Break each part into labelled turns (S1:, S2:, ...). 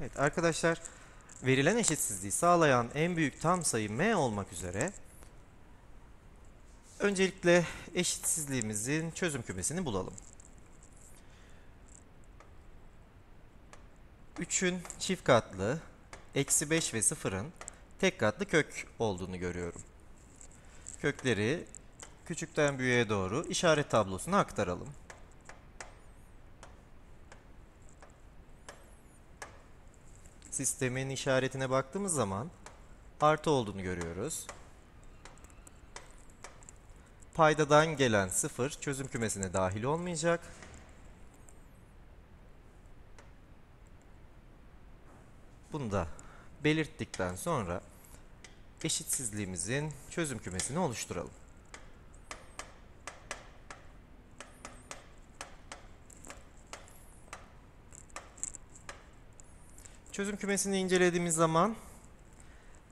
S1: Evet arkadaşlar verilen eşitsizliği sağlayan en büyük tam sayı m olmak üzere öncelikle eşitsizliğimizin çözüm kümesini bulalım. 3'ün çift katlı, eksi 5 ve 0'ın tek katlı kök olduğunu görüyorum. Kökleri küçükten büyüğe doğru işaret tablosuna aktaralım. Sistemin işaretine baktığımız zaman artı olduğunu görüyoruz. Paydadan gelen 0 çözüm kümesine dahil olmayacak. Bunu da belirttikten sonra eşitsizliğimizin çözüm kümesini oluşturalım. Çözüm kümesini incelediğimiz zaman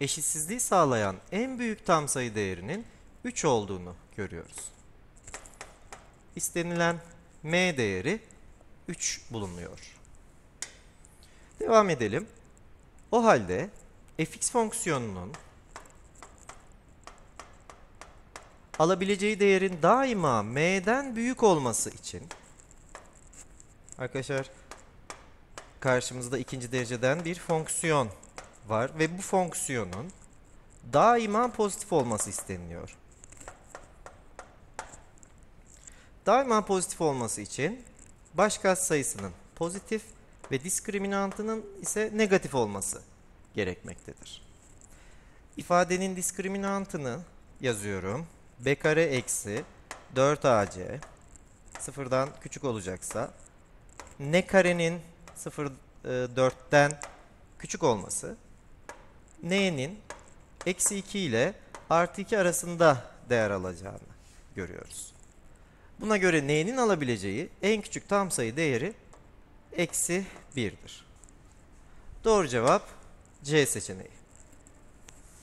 S1: eşitsizliği sağlayan en büyük tam sayı değerinin 3 olduğunu görüyoruz. İstenilen m değeri 3 bulunuyor. Devam edelim. O halde fx fonksiyonunun alabileceği değerin daima m'den büyük olması için arkadaşlar karşımızda ikinci dereceden bir fonksiyon var ve bu fonksiyonun daima pozitif olması isteniliyor. Daima pozitif olması için baş katsayısının pozitif ve diskriminantının ise negatif olması gerekmektedir. İfadenin diskriminantını yazıyorum. b kare eksi 4ac sıfırdan küçük olacaksa n karenin 0 4'ten küçük olması n'nin eksi 2 ile artı 2 arasında değer alacağını görüyoruz. Buna göre n'nin alabileceği en küçük tam sayı değeri eksi 1'dir. Doğru cevap C seçeneği.